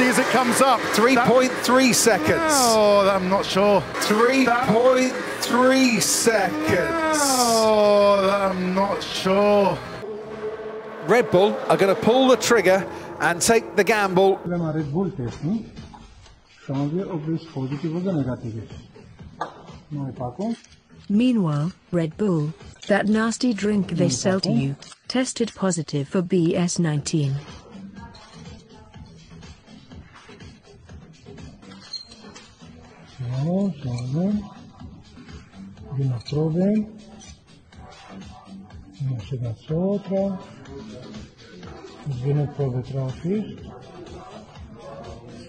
As it comes up, 3.3 seconds. Oh, I'm not sure. 3.3 seconds. Oh, I'm not sure. Red Bull are going to pull the trigger and take the gamble. Problema Red Bull testing. Schauen wir, ob es positiv oder negativ ist. Neue Packung. Meanwhile, Red Bull, that nasty drink they sell to you, tested positive for BS19. So, schauen wir. Wieder probieren. Jeszcze raz otra. Zbieramy próbę trafić.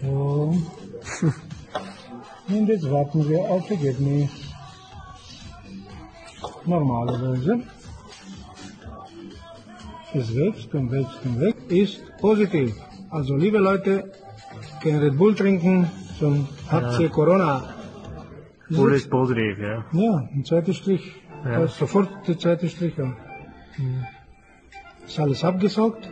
So. Und jetzt warten wir auf Ergebnis. Normalerweise. Es wächst und wächst und wächst. Ist positiv. Also liebe Leute, kein Red Bull trinken, sonst habt ihr Corona. Bull ist positiv, ja. Ja, ein zweiter Strich. Ja. Ist sofort der zweite Strich. Ja. Ist alles abgesaugt.